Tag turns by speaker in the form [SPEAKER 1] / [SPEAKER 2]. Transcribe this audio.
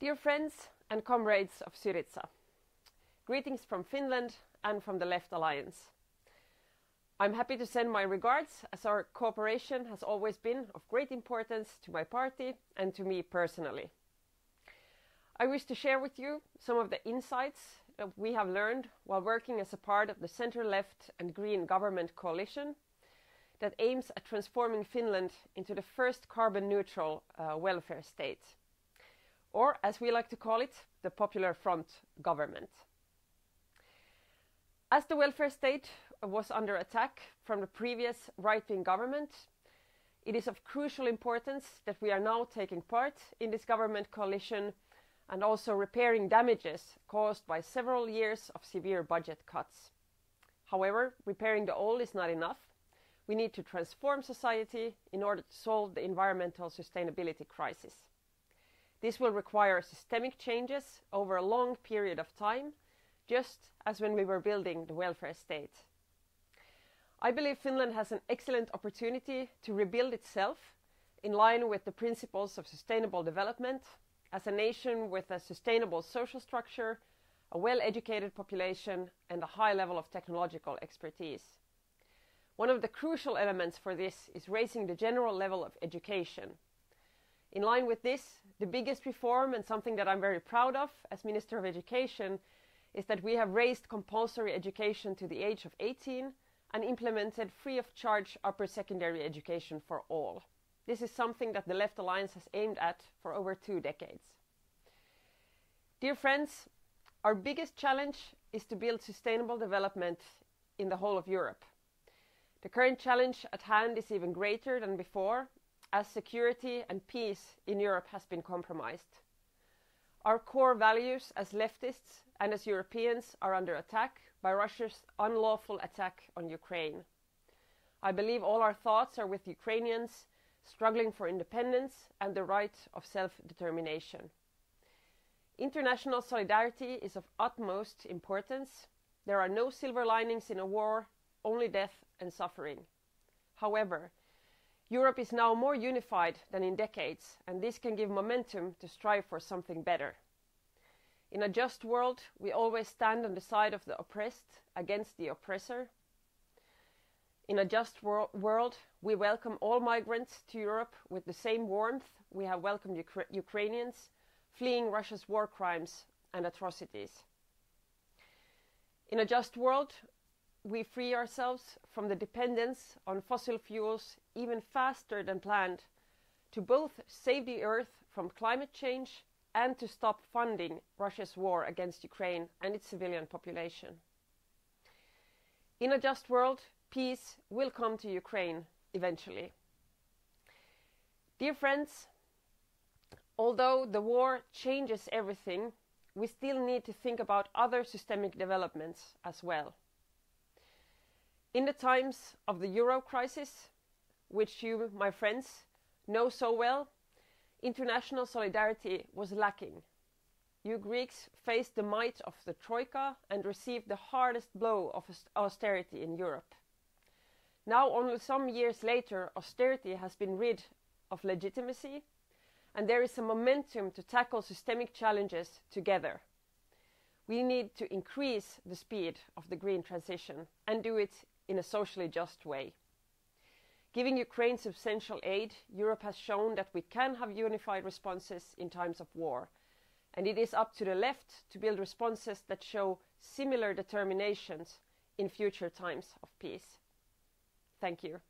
[SPEAKER 1] Dear friends and comrades of Syriza, greetings from Finland and from the Left Alliance. I'm happy to send my regards as our cooperation has always been of great importance to my party and to me personally. I wish to share with you some of the insights that we have learned while working as a part of the center left and green government coalition that aims at transforming Finland into the first carbon neutral uh, welfare state, or as we like to call it, the Popular Front government. As the welfare state was under attack from the previous right wing government, it is of crucial importance that we are now taking part in this government coalition and also repairing damages caused by several years of severe budget cuts. However, repairing the old is not enough. We need to transform society in order to solve the environmental sustainability crisis. This will require systemic changes over a long period of time, just as when we were building the welfare state. I believe Finland has an excellent opportunity to rebuild itself in line with the principles of sustainable development as a nation with a sustainable social structure, a well educated population, and a high level of technological expertise. One of the crucial elements for this is raising the general level of education. In line with this, the biggest reform and something that I'm very proud of as Minister of Education is that we have raised compulsory education to the age of 18 and implemented free of charge upper secondary education for all. This is something that the Left Alliance has aimed at for over two decades. Dear friends, our biggest challenge is to build sustainable development in the whole of Europe. The current challenge at hand is even greater than before, as security and peace in Europe has been compromised. Our core values as leftists and as Europeans are under attack by Russia's unlawful attack on Ukraine. I believe all our thoughts are with Ukrainians struggling for independence and the right of self determination. International solidarity is of utmost importance. There are no silver linings in a war, only death and suffering. However, Europe is now more unified than in decades, and this can give momentum to strive for something better. In a just world, we always stand on the side of the oppressed against the oppressor. In a just wor world, we welcome all migrants to Europe with the same warmth we have welcomed Ukra Ukrainians fleeing Russia's war crimes and atrocities. In a just world, we free ourselves from the dependence on fossil fuels even faster than planned to both save the earth from climate change and to stop funding Russia's war against Ukraine and its civilian population. In a just world, peace will come to Ukraine eventually. Dear friends, although the war changes everything, we still need to think about other systemic developments as well. In the times of the euro crisis, which you, my friends, know so well, international solidarity was lacking. You Greeks faced the might of the Troika and received the hardest blow of austerity in Europe. Now, only some years later, austerity has been rid of legitimacy, and there is a momentum to tackle systemic challenges together. We need to increase the speed of the green transition and do it in a socially just way. Giving Ukraine substantial aid, Europe has shown that we can have unified responses in times of war, and it is up to the left to build responses that show similar determinations in future times of peace. Thank you.